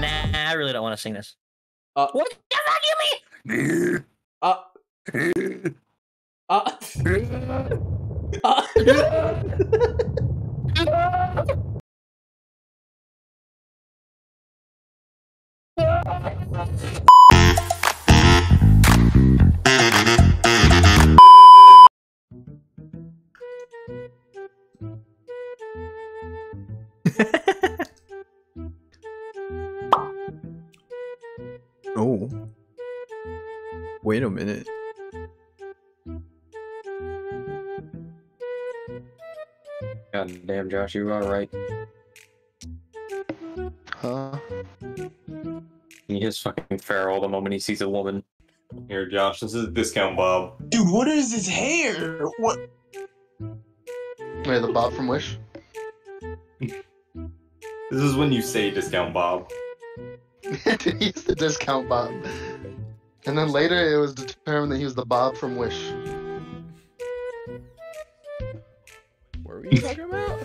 Nah, I really don't want to sing this. Uh, What the fuck you mean? uh, uh, uh. Oh. Wait a minute. God damn, Josh, you are right. Huh? He is fucking feral the moment he sees a woman. Here, Josh, this is discount Bob. Dude, what is his hair? What? Wait, the Bob from Wish? This is when you say discount Bob. He's the discount Bob. And then later it was determined that he was the Bob from Wish. What were you talking about?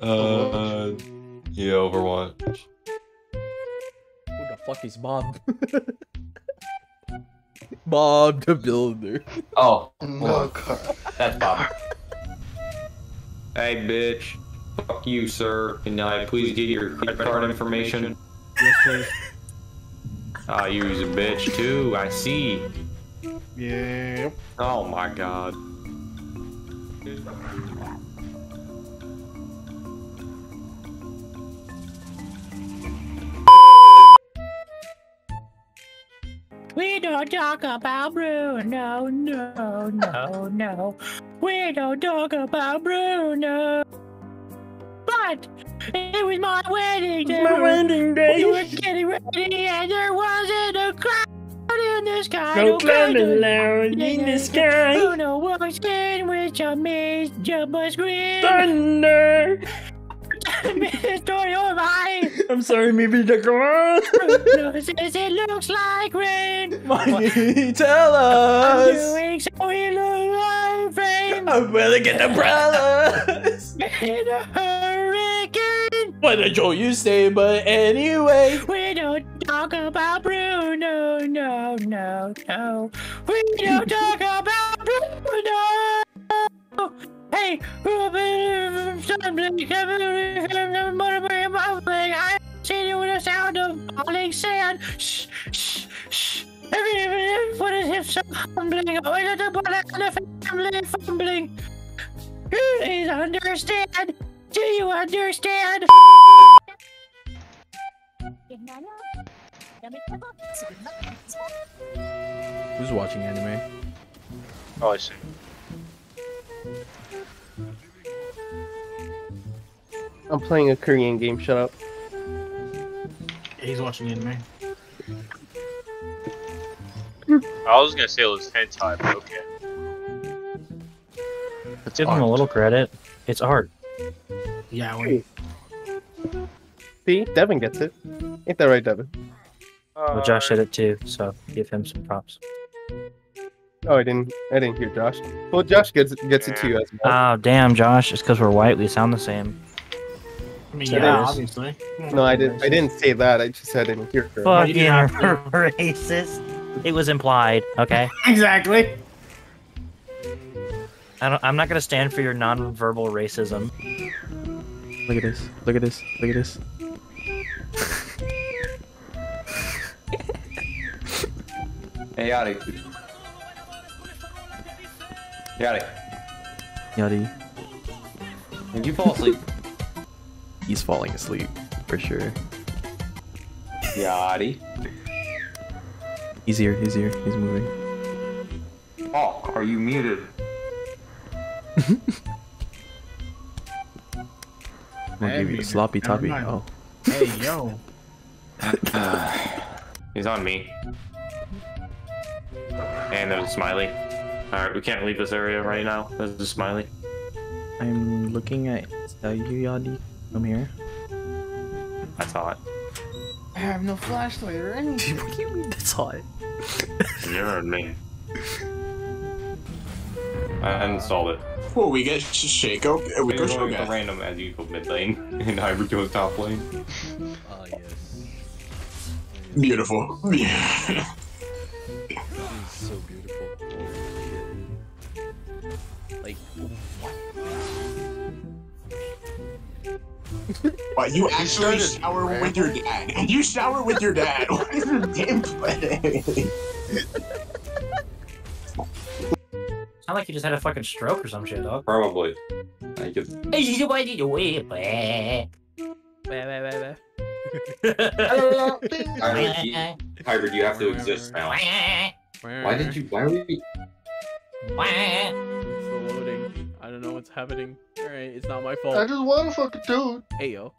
Uh, yeah, Overwatch. Who the fuck is Bob? Bob the Builder. Oh, No, God. that's Bob. hey, bitch. Fuck you, sir. Can I please get your credit card information? Yes, please. Ah, you use a bitch too. I see. Yeah. Oh my god. We don't talk about Bruno, No, no, no, no. We don't talk about Bruno. It was my wedding day. My wedding day. We were getting ready, and there wasn't a cloud in the sky. No cloud cloud allowed in the sky. Bruno walks in with some mist, jump a. Thunder. Story over my I'm sorry, maybe the says it looks like rain. Money, tell I'm us. doing so he looks like rain. I'm gonna get umbrellas. A. What did Joel you say? But anyway. We don't talk about Bruno, no, no, no. We don't talk about Bruno. Hey, something, I see you with the sound of falling sand. Shh, shh, shh. What is him so humbling? Oh, it's a bullet and a family fumbling. Please understand. Do you understand? Who's watching anime? Oh, I see. I'm playing a Korean game. Shut up. He's watching anime. I was gonna say it was hentai, but okay. It's Give him a little credit. It's art. Yeah, wait. See, Devon gets it. Ain't that right, Devon? Well, uh, Josh did it too, so give him some props. Oh, I didn't. I didn't hear Josh. Well, Josh gets gets it too as well. Oh, damn, Josh. It's because we're white. We sound the same. I mean, yeah, obviously. no, I didn't. I didn't say that. I just said I didn't hear her. Fucking you have racist. It was implied, okay? Exactly. I don't, I'm not gonna stand for your non-verbal racism. Look at this. Look at this. Look at this. Hey, Yadi. Yadi, Yadi. did you fall asleep? He's falling asleep. For sure. Yadi. He's here. He's here. He's moving. Oh, are you muted? I'm gonna Hey, give you a sloppy toppy. mind. Oh. Hey, yo. He's on me. And there's a smiley. Alright, we can't leave this area right now. There's a smiley. I'm looking at uh, you, Yadi. Come here. I saw it. I have no flashlight or anything. what do you mean that's hot? You heard me. I installed it. Well, we get Shaco. We We're go going with Shogun. random as usual mid lane, and Hybrid goes top lane. Ah, yes. Beautiful. This is so beautiful. Like, what? What, you actually started shower with your dad? You shower with your dad? What is your gameplay? Sound like you just had a fucking stroke or some shit, dog. Probably. I guess. Hybrid, you, Hybrid, you have to exist now. Why did you? Why are we? It's still loading. I don't know what's happening. Alright, it's not my fault. I just want to fucking do it. Hey, yo.